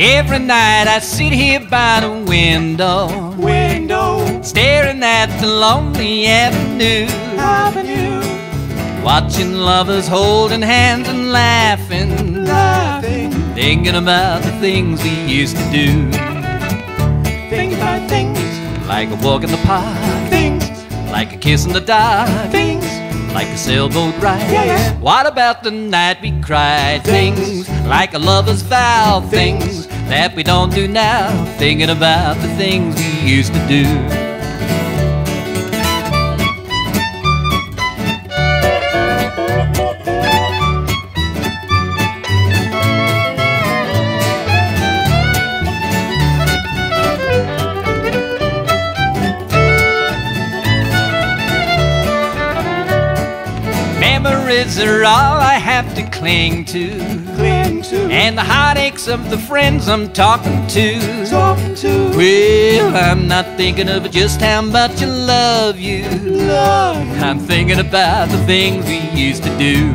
Every night I sit here by the window, Window. staring at the lonely avenue, Avenue. watching lovers holding hands and laughing, Laughing. thinking about the things we used to do, Think about things. Like a walk in the park, Things. Like a kiss in the dark, Things like a sailboat ride. Yeah, yeah. What about the night we cried? Things like a lover's vow. Things that we don't do now. Thinking about the things we used to do. Memories are all I have to cling to. Cling to And the heartaches of the friends I'm talking to. Talking to Well, I'm not thinking of just how much I love you. Love I'm thinking about the things we used to do.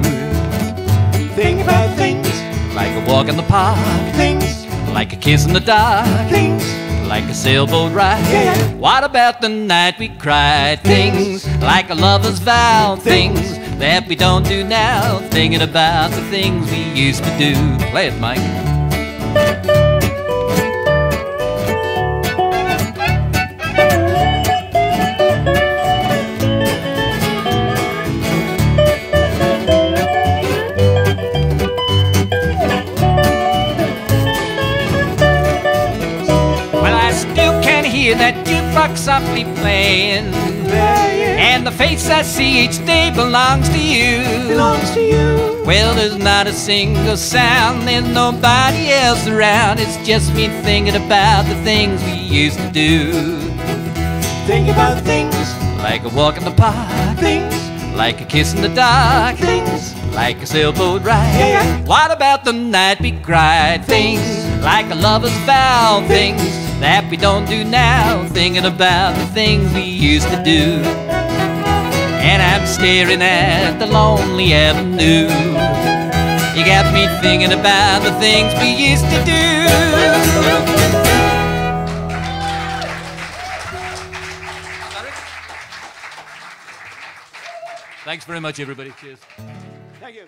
Think about things Like a walk in the park, Things like a kiss in the dark, Things like a sailboat ride. Yeah. What about the night we cried? Things like a lover's vow, things that we don't do now. Thinking about the things we used to do. Play it, Mike. Well, I still can hear that jukebox softly playing. And the face I see each day belongs to you. Belongs to you Well, there's not a single sound, there's nobody else around. It's just me thinking about the things we used to do. Think about things Like a walk in the park, Things like a kiss in the dark, Things like a sailboat ride. Yeah. What about the night we cried? Things like a lover's vow, things that we don't do now. Thinking about the things we used to do. And I'm staring at the lonely avenue. You got me thinking about the things we used to do. Thanks very much, everybody. Cheers. Thank you